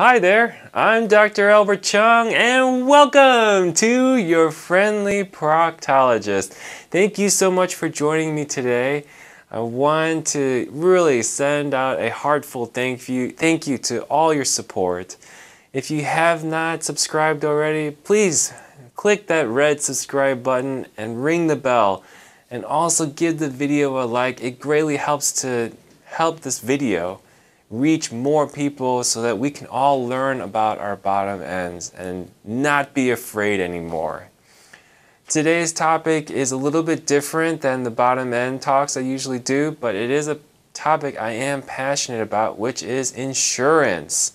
Hi there, I'm Dr. Albert Chung and welcome to your friendly proctologist. Thank you so much for joining me today. I want to really send out a heartfelt thank you, thank you to all your support. If you have not subscribed already, please click that red subscribe button and ring the bell and also give the video a like. It greatly helps to help this video reach more people so that we can all learn about our bottom ends and not be afraid anymore. Today's topic is a little bit different than the bottom end talks I usually do, but it is a topic I am passionate about, which is insurance.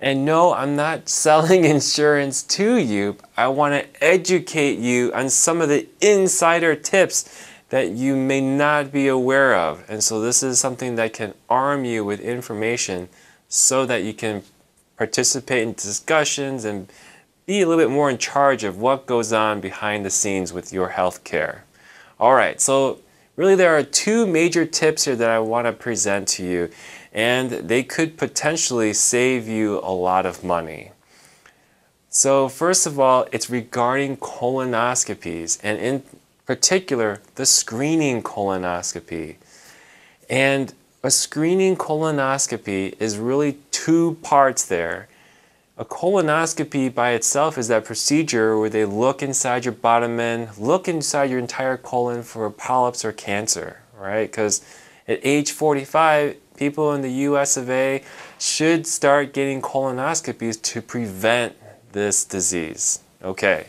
And no, I'm not selling insurance to you. I want to educate you on some of the insider tips that you may not be aware of. And so this is something that can arm you with information so that you can participate in discussions and be a little bit more in charge of what goes on behind the scenes with your health care. All right, so really there are two major tips here that I want to present to you and they could potentially save you a lot of money. So first of all, it's regarding colonoscopies and in particular the screening colonoscopy. And a screening colonoscopy is really two parts there. A colonoscopy by itself is that procedure where they look inside your bottom end, look inside your entire colon for polyps or cancer, right? Because at age 45, people in the US of A should start getting colonoscopies to prevent this disease. Okay.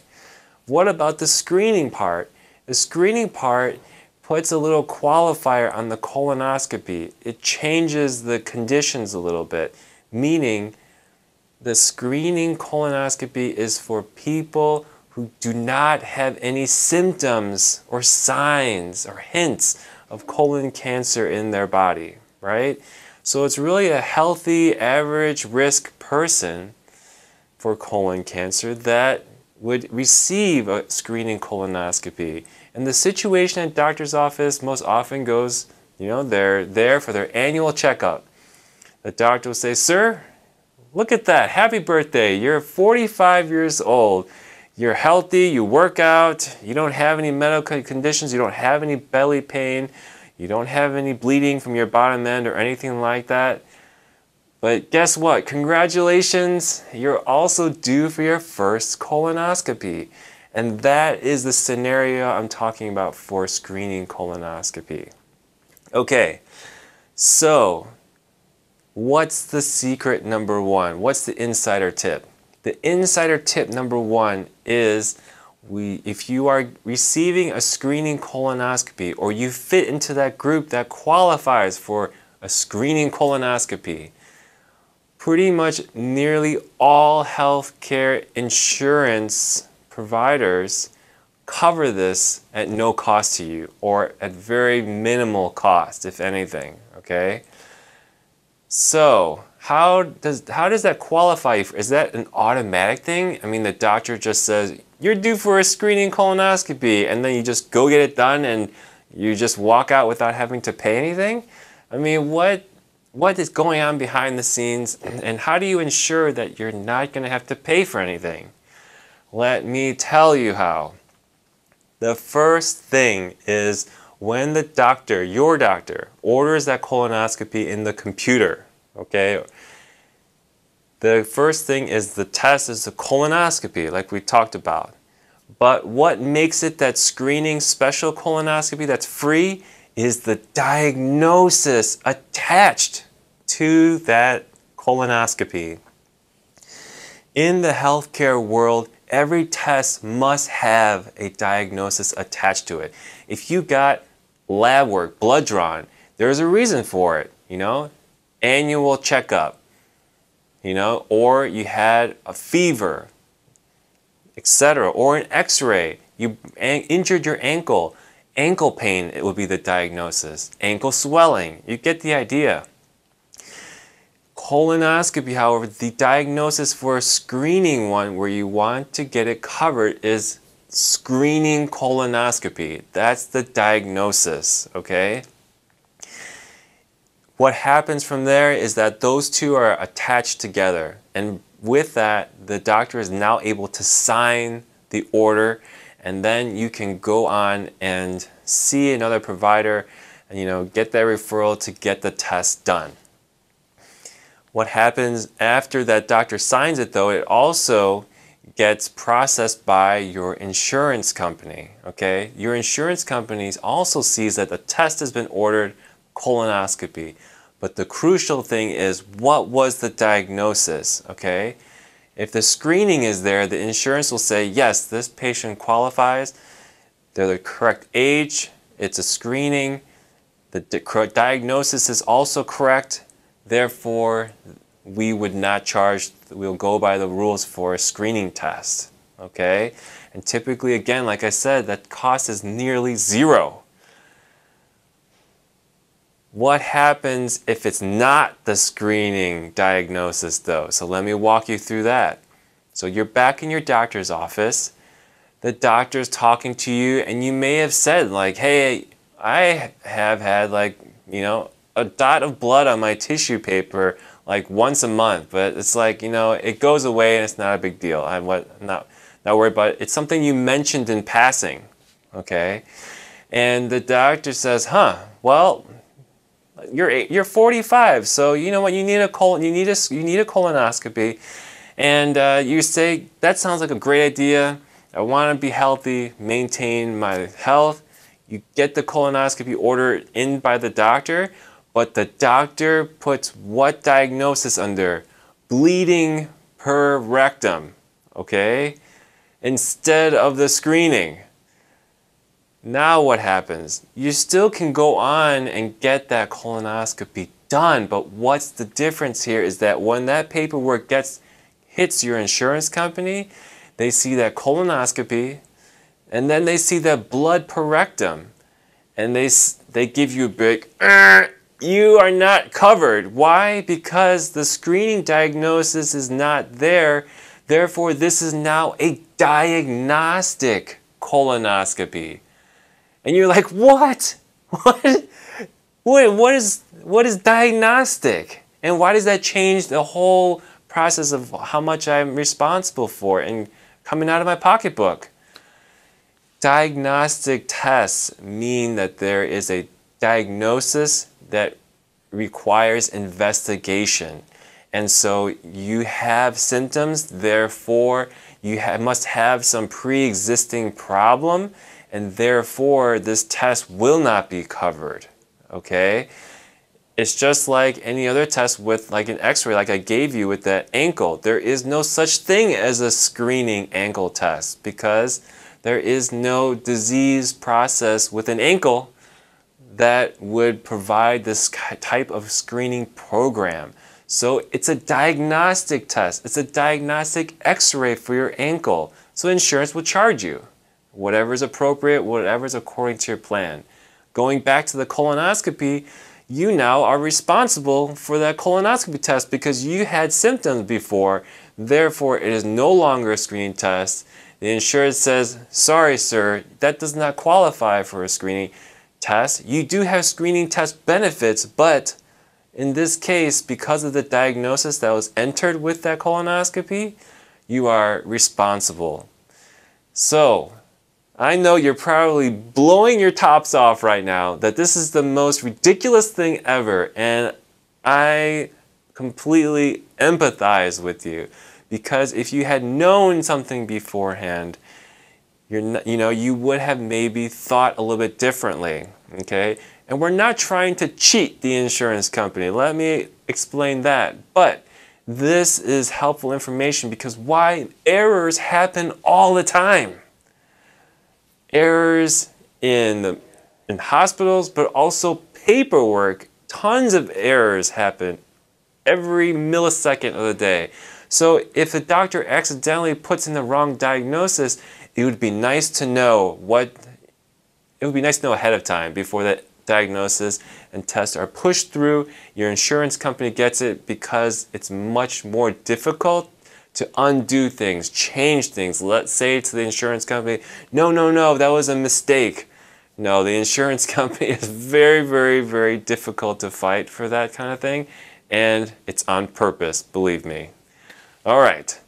What about the screening part? The screening part puts a little qualifier on the colonoscopy. It changes the conditions a little bit, meaning the screening colonoscopy is for people who do not have any symptoms or signs or hints of colon cancer in their body, right? So it's really a healthy, average risk person for colon cancer that would receive a screening colonoscopy. And the situation at doctor's office most often goes, you know, they're there for their annual checkup. The doctor will say, Sir, look at that. Happy birthday. You're 45 years old. You're healthy, you work out, you don't have any medical conditions, you don't have any belly pain, you don't have any bleeding from your bottom end or anything like that. But guess what? Congratulations, you're also due for your first colonoscopy. And that is the scenario I'm talking about for screening colonoscopy. Okay, so what's the secret number one? What's the insider tip? The insider tip number one is we, if you are receiving a screening colonoscopy or you fit into that group that qualifies for a screening colonoscopy, pretty much nearly all healthcare insurance providers cover this at no cost to you or at very minimal cost, if anything, okay? So, how does, how does that qualify? Is that an automatic thing? I mean, the doctor just says, you're due for a screening colonoscopy, and then you just go get it done and you just walk out without having to pay anything? I mean, what what is going on behind the scenes and how do you ensure that you're not going to have to pay for anything? Let me tell you how. The first thing is when the doctor, your doctor, orders that colonoscopy in the computer, okay? The first thing is the test is the colonoscopy, like we talked about. But what makes it that screening special colonoscopy that's free is the diagnosis attached to that colonoscopy. In the healthcare world, every test must have a diagnosis attached to it. If you got lab work, blood drawn, there's a reason for it, you know, annual checkup, you know, or you had a fever, etc., or an x-ray, you injured your ankle, ankle pain, it would be the diagnosis, ankle swelling, you get the idea. Colonoscopy, however, the diagnosis for a screening one where you want to get it covered is screening colonoscopy. That's the diagnosis, okay? What happens from there is that those two are attached together. And with that, the doctor is now able to sign the order and then you can go on and see another provider and you know get that referral to get the test done. What happens after that doctor signs it though, it also gets processed by your insurance company, okay? Your insurance company also sees that the test has been ordered, colonoscopy. But the crucial thing is what was the diagnosis, okay? If the screening is there, the insurance will say, yes, this patient qualifies, they're the correct age, it's a screening, the diagnosis is also correct, therefore we would not charge, we'll go by the rules for a screening test, okay? And typically, again, like I said, that cost is nearly zero. What happens if it's not the screening diagnosis though? So let me walk you through that. So you're back in your doctor's office, the doctor's talking to you and you may have said like, hey, I have had like, you know, a dot of blood on my tissue paper like once a month, but it's like, you know, it goes away and it's not a big deal. I'm what not not worried about it. It's something you mentioned in passing, okay? And the doctor says, "Huh, well, you're you're 45, so you know what? You need a colon. You need a you need a colonoscopy." And uh, you say, "That sounds like a great idea. I want to be healthy, maintain my health." You get the colonoscopy order in by the doctor, but the doctor puts what diagnosis under? Bleeding per rectum, okay? Instead of the screening. Now what happens? You still can go on and get that colonoscopy done, but what's the difference here is that when that paperwork gets hits your insurance company, they see that colonoscopy and then they see that blood per rectum and they they give you a big you are not covered. Why? Because the screening diagnosis is not there. Therefore, this is now a diagnostic colonoscopy. And you're like, what? What? What, what, is, what is diagnostic? And why does that change the whole process of how much I'm responsible for and coming out of my pocketbook? Diagnostic tests mean that there is a diagnosis that requires investigation. And so you have symptoms, therefore you ha must have some pre-existing problem and therefore this test will not be covered, okay? It's just like any other test with like an x-ray like I gave you with that ankle. There is no such thing as a screening ankle test because there is no disease process with an ankle that would provide this type of screening program. So it's a diagnostic test. It's a diagnostic x-ray for your ankle. So insurance will charge you whatever is appropriate, whatever is according to your plan. Going back to the colonoscopy, you now are responsible for that colonoscopy test because you had symptoms before. Therefore, it is no longer a screening test. The insurance says, sorry, sir, that does not qualify for a screening test. You do have screening test benefits, but in this case, because of the diagnosis that was entered with that colonoscopy, you are responsible. So, I know you're probably blowing your tops off right now that this is the most ridiculous thing ever, and I completely empathize with you because if you had known something beforehand, you're not, you know, you would have maybe thought a little bit differently, okay? And we're not trying to cheat the insurance company. Let me explain that. But this is helpful information because why errors happen all the time errors in, the, in hospitals, but also paperwork. Tons of errors happen every millisecond of the day. So if a doctor accidentally puts in the wrong diagnosis, it would be nice to know what, it would be nice to know ahead of time before that diagnosis and tests are pushed through. Your insurance company gets it because it's much more difficult to undo things, change things. Let's say to the insurance company, no, no, no, that was a mistake. No, the insurance company is very, very, very difficult to fight for that kind of thing, and it's on purpose, believe me. All right.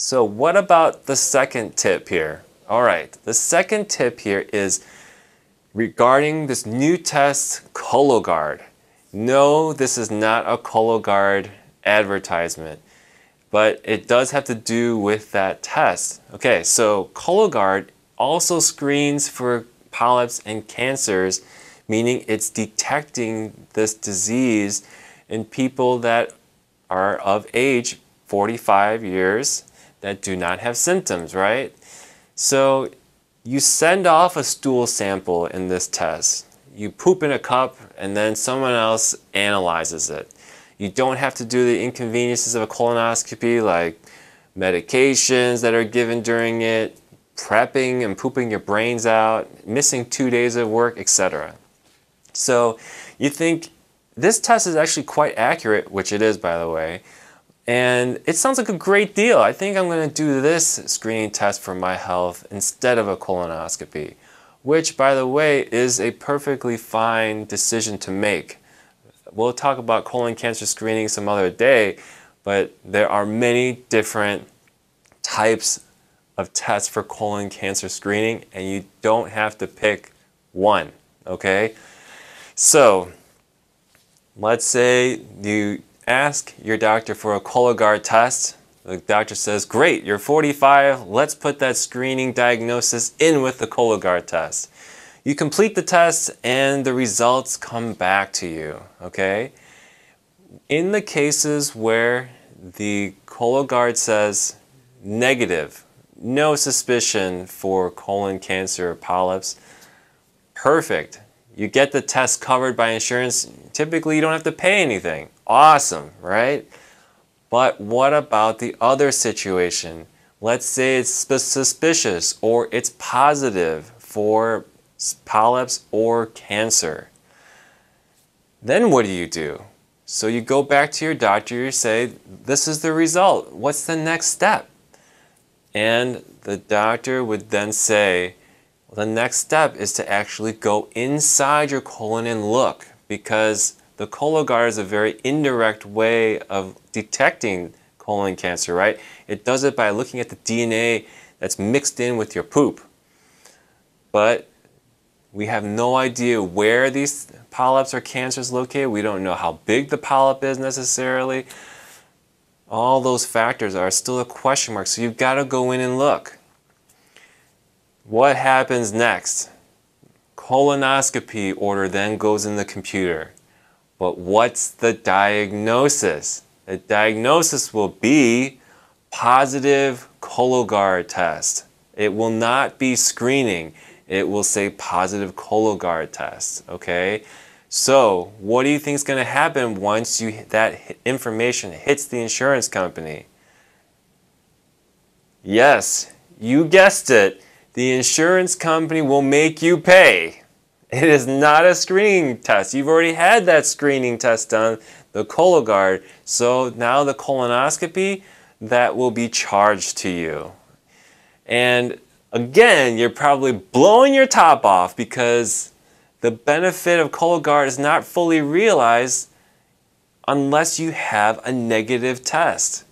So what about the second tip here? All right, the second tip here is regarding this new test, Cologuard. No, this is not a Cologuard advertisement, but it does have to do with that test. Okay, so Cologuard also screens for polyps and cancers, meaning it's detecting this disease in people that are of age 45 years that do not have symptoms, right? So you send off a stool sample in this test. You poop in a cup and then someone else analyzes it. You don't have to do the inconveniences of a colonoscopy like medications that are given during it, prepping and pooping your brains out, missing two days of work, etc. So you think this test is actually quite accurate, which it is by the way, and it sounds like a great deal. I think I'm going to do this screening test for my health instead of a colonoscopy, which, by the way, is a perfectly fine decision to make. We'll talk about colon cancer screening some other day, but there are many different types of tests for colon cancer screening, and you don't have to pick one, okay? So, let's say you ask your doctor for a Cologuard test. The doctor says, great, you're 45, let's put that screening diagnosis in with the Cologuard test. You complete the test and the results come back to you, okay? In the cases where the Cologuard says negative, no suspicion for colon cancer or polyps, perfect. You get the test covered by insurance, typically you don't have to pay anything. Awesome, right? But what about the other situation? Let's say it's suspicious or it's positive for polyps or cancer. Then what do you do? So you go back to your doctor, you say, this is the result. What's the next step? And the doctor would then say, well, the next step is to actually go inside your colon and look because the Cologuard is a very indirect way of detecting colon cancer, right? It does it by looking at the DNA that's mixed in with your poop. But we have no idea where these polyps or cancers located. We don't know how big the polyp is necessarily. All those factors are still a question mark, so you've got to go in and look. What happens next? Colonoscopy order then goes in the computer. But what's the diagnosis? The diagnosis will be positive Cologuard test. It will not be screening. It will say positive Cologuard test, okay? So, what do you think is going to happen once you that information hits the insurance company? Yes, you guessed it. The insurance company will make you pay. It is not a screening test. You've already had that screening test done, the Cologuard. So now the colonoscopy, that will be charged to you. And again, you're probably blowing your top off because the benefit of Cologuard is not fully realized unless you have a negative test,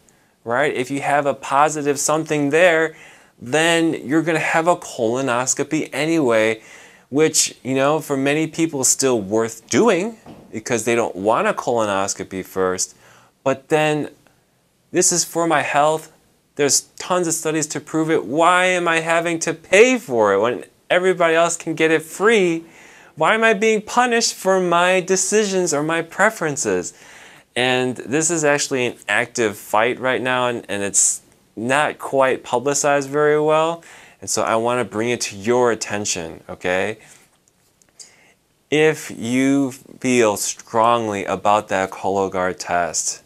right? If you have a positive something there, then you're going to have a colonoscopy anyway which, you know, for many people still worth doing because they don't want a colonoscopy first. But then this is for my health. There's tons of studies to prove it. Why am I having to pay for it when everybody else can get it free? Why am I being punished for my decisions or my preferences? And this is actually an active fight right now, and, and it's not quite publicized very well. And so I want to bring it to your attention, okay? If you feel strongly about that Cologuard test,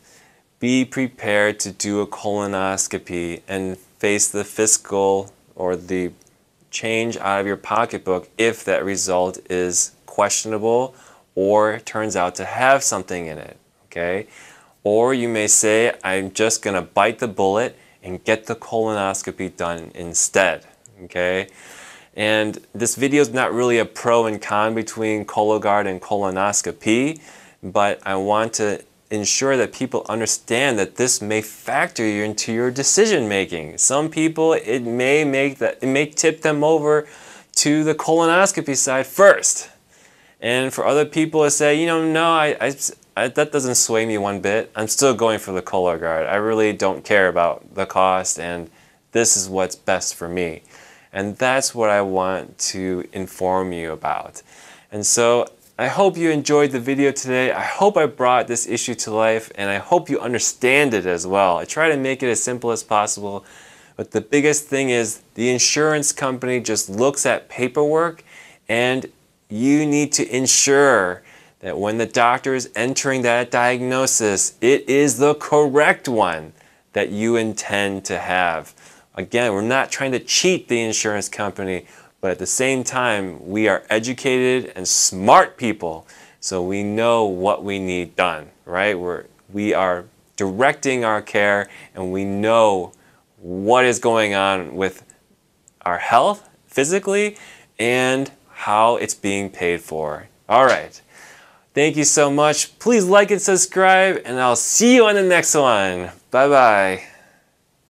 be prepared to do a colonoscopy and face the fiscal or the change out of your pocketbook if that result is questionable or turns out to have something in it, okay? Or you may say, I'm just going to bite the bullet and get the colonoscopy done instead okay? And this video is not really a pro and con between Cologuard and colonoscopy, but I want to ensure that people understand that this may factor you into your decision making. Some people, it may make that, it may tip them over to the colonoscopy side first. And for other people to say, you know, no, I, I, I, that doesn't sway me one bit. I'm still going for the Cologuard. I really don't care about the cost and this is what's best for me. And that's what I want to inform you about. And so I hope you enjoyed the video today. I hope I brought this issue to life and I hope you understand it as well. I try to make it as simple as possible. But the biggest thing is the insurance company just looks at paperwork and you need to ensure that when the doctor is entering that diagnosis, it is the correct one that you intend to have. Again, we're not trying to cheat the insurance company. But at the same time, we are educated and smart people, so we know what we need done, right? We're, we are directing our care and we know what is going on with our health physically and how it's being paid for. All right. Thank you so much. Please like and subscribe, and I'll see you on the next one. Bye bye.